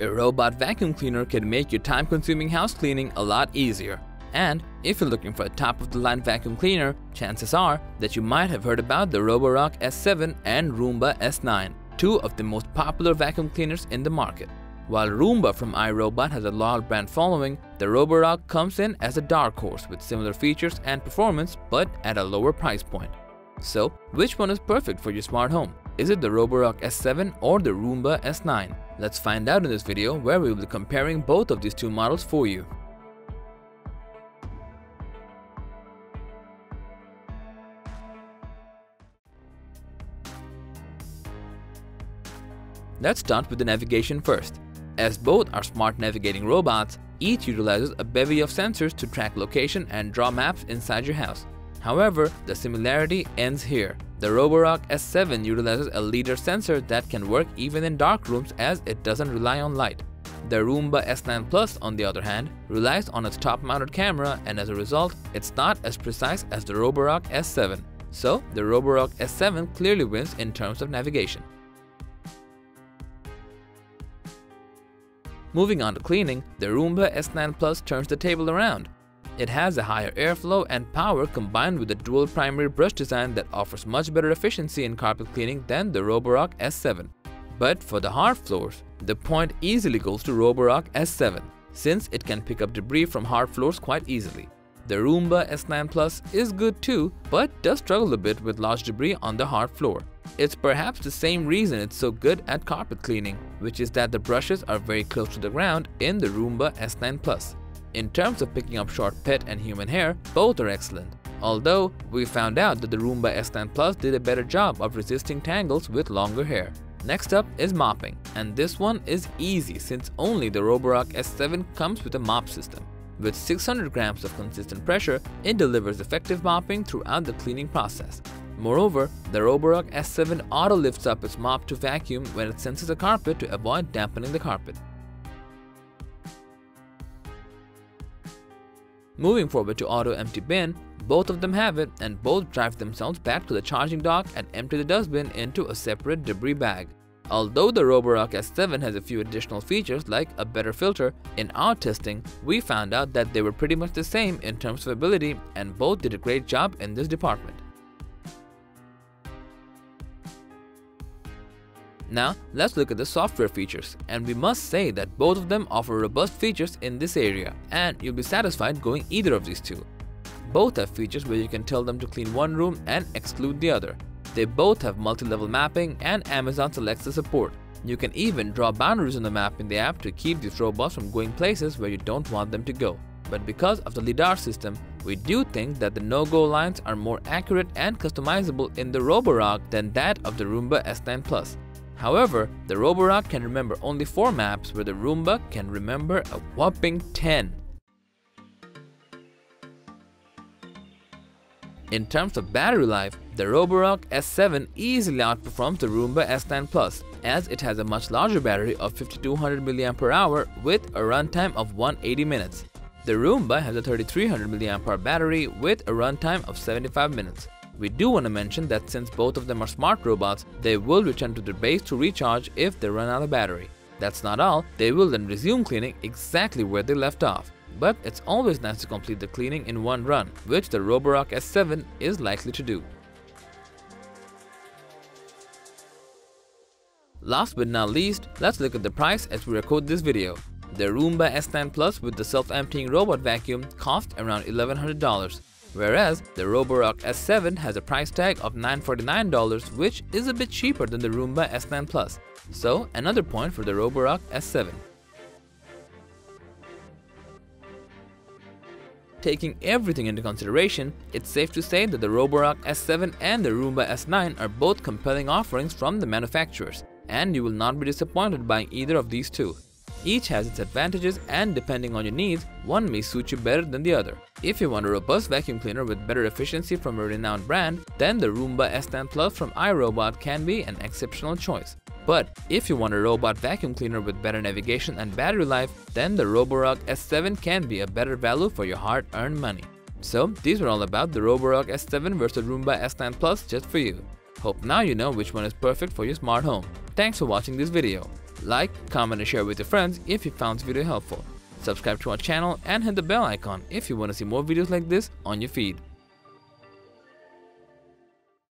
A robot vacuum cleaner can make your time-consuming house cleaning a lot easier. And if you're looking for a top-of-the-line vacuum cleaner, chances are that you might have heard about the Roborock S7 and Roomba S9, two of the most popular vacuum cleaners in the market. While Roomba from iRobot has a loyal brand following, the Roborock comes in as a dark horse with similar features and performance but at a lower price point. So, which one is perfect for your smart home? Is it the Roborock S7 or the Roomba S9? Let's find out in this video where we will be comparing both of these two models for you. Let's start with the navigation first. As both are smart navigating robots, each utilizes a bevy of sensors to track location and draw maps inside your house. However, the similarity ends here. The Roborock S7 utilizes a LiDAR sensor that can work even in dark rooms as it doesn't rely on light. The Roomba S9 Plus, on the other hand, relies on its top-mounted camera and as a result, it's not as precise as the Roborock S7. So, the Roborock S7 clearly wins in terms of navigation. Moving on to cleaning, the Roomba S9 Plus turns the table around. It has a higher airflow and power combined with a dual primary brush design that offers much better efficiency in carpet cleaning than the Roborock S7. But for the hard floors, the point easily goes to Roborock S7, since it can pick up debris from hard floors quite easily. The Roomba S9 Plus is good too, but does struggle a bit with large debris on the hard floor. It's perhaps the same reason it's so good at carpet cleaning, which is that the brushes are very close to the ground in the Roomba S9 Plus. In terms of picking up short pet and human hair, both are excellent. Although, we found out that the Roomba S9 Plus did a better job of resisting tangles with longer hair. Next up is mopping, and this one is easy since only the Roborock S7 comes with a mop system. With 600 grams of consistent pressure, it delivers effective mopping throughout the cleaning process. Moreover, the Roborock S7 auto lifts up its mop to vacuum when it senses a carpet to avoid dampening the carpet. Moving forward to Auto Empty Bin, both of them have it and both drive themselves back to the charging dock and empty the dustbin into a separate debris bag. Although the Roborock S7 has a few additional features like a better filter, in our testing, we found out that they were pretty much the same in terms of ability and both did a great job in this department. Now, let's look at the software features, and we must say that both of them offer robust features in this area, and you'll be satisfied going either of these two. Both have features where you can tell them to clean one room and exclude the other. They both have multi-level mapping and Amazon's Alexa support. You can even draw boundaries on the map in the app to keep these robots from going places where you don't want them to go. But because of the LiDAR system, we do think that the no-go lines are more accurate and customizable in the Roborock than that of the Roomba S9 Plus. However, the Roborock can remember only 4 maps where the Roomba can remember a whopping 10. In terms of battery life, the Roborock S7 easily outperforms the Roomba S9 Plus as it has a much larger battery of 5200 mAh with a runtime of 180 minutes. The Roomba has a 3300 mAh battery with a runtime of 75 minutes. We do want to mention that since both of them are smart robots, they will return to their base to recharge if they run out of battery. That's not all, they will then resume cleaning exactly where they left off. But it's always nice to complete the cleaning in one run, which the Roborock S7 is likely to do. Last but not least, let's look at the price as we record this video. The Roomba S9 Plus with the self-emptying robot vacuum cost around $1100 whereas the Roborock S7 has a price tag of $949 which is a bit cheaper than the Roomba S9 Plus. So another point for the Roborock S7. Taking everything into consideration, it's safe to say that the Roborock S7 and the Roomba S9 are both compelling offerings from the manufacturers, and you will not be disappointed buying either of these two. Each has its advantages and depending on your needs, one may suit you better than the other. If you want a robust vacuum cleaner with better efficiency from a renowned brand, then the Roomba S10 Plus from iRobot can be an exceptional choice. But if you want a robot vacuum cleaner with better navigation and battery life, then the Roborock S7 can be a better value for your hard-earned money. So these were all about the Roborock S7 versus Roomba S9 Plus just for you. Hope now you know which one is perfect for your smart home. Thanks for watching this video. Like, comment and share with your friends if you found this video helpful. Subscribe to our channel and hit the bell icon if you want to see more videos like this on your feed.